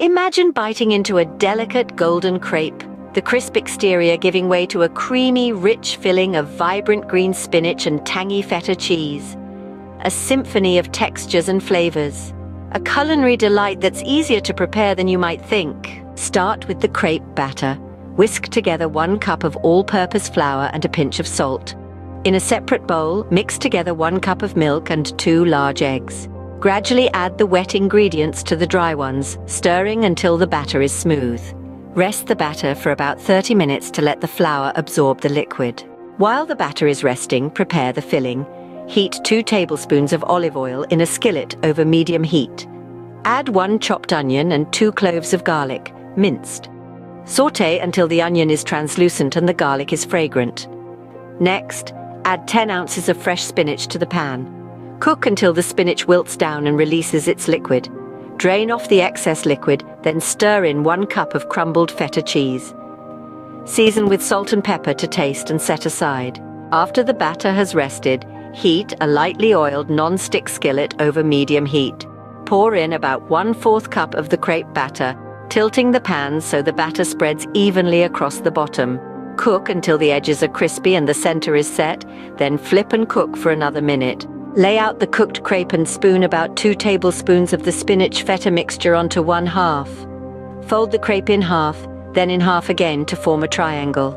Imagine biting into a delicate golden crepe, the crisp exterior giving way to a creamy, rich filling of vibrant green spinach and tangy feta cheese. A symphony of textures and flavors. A culinary delight that's easier to prepare than you might think. Start with the crepe batter. Whisk together one cup of all-purpose flour and a pinch of salt. In a separate bowl, mix together one cup of milk and two large eggs. Gradually add the wet ingredients to the dry ones, stirring until the batter is smooth. Rest the batter for about 30 minutes to let the flour absorb the liquid. While the batter is resting, prepare the filling. Heat two tablespoons of olive oil in a skillet over medium heat. Add one chopped onion and two cloves of garlic, minced. Saute until the onion is translucent and the garlic is fragrant. Next, add 10 ounces of fresh spinach to the pan. Cook until the spinach wilts down and releases its liquid. Drain off the excess liquid, then stir in one cup of crumbled feta cheese. Season with salt and pepper to taste and set aside. After the batter has rested, heat a lightly oiled non-stick skillet over medium heat. Pour in about one-fourth cup of the crepe batter, tilting the pan so the batter spreads evenly across the bottom. Cook until the edges are crispy and the center is set, then flip and cook for another minute. Lay out the cooked crepe and spoon about two tablespoons of the spinach feta mixture onto one half. Fold the crepe in half, then in half again to form a triangle.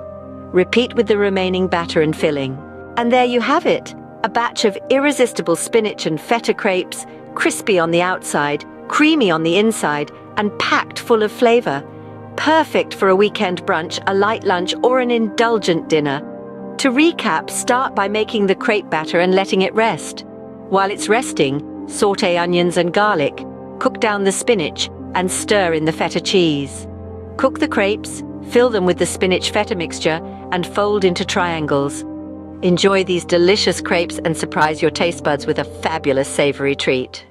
Repeat with the remaining batter and filling. And there you have it, a batch of irresistible spinach and feta crepes, crispy on the outside, creamy on the inside, and packed full of flavor. Perfect for a weekend brunch, a light lunch, or an indulgent dinner. To recap, start by making the crepe batter and letting it rest. While it's resting, saute onions and garlic, cook down the spinach, and stir in the feta cheese. Cook the crepes, fill them with the spinach feta mixture, and fold into triangles. Enjoy these delicious crepes and surprise your taste buds with a fabulous savory treat.